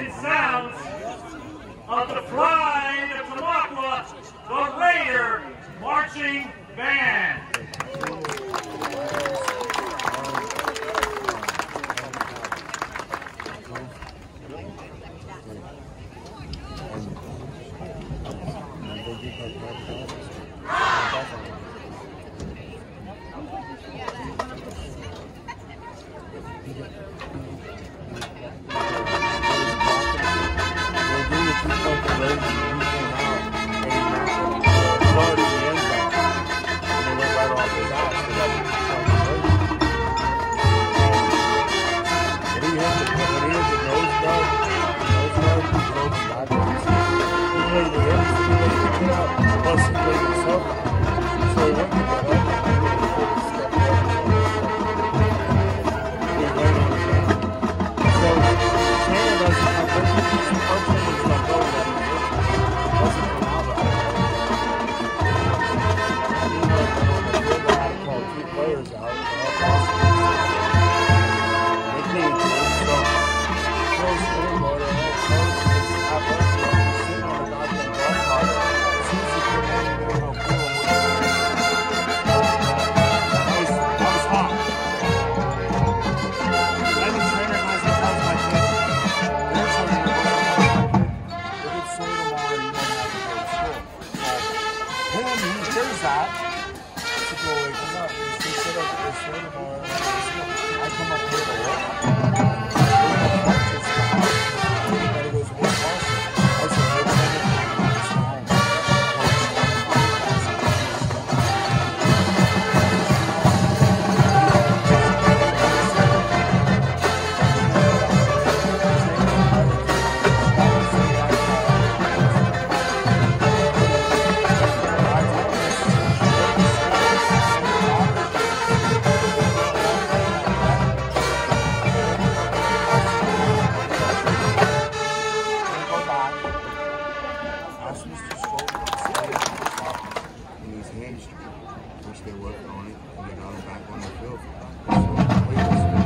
and sounds of the pride of Tamaqua, the Raider Marching Band. I come up to work. the which they worked on it, and they got it back on the field. So,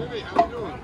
How you doing?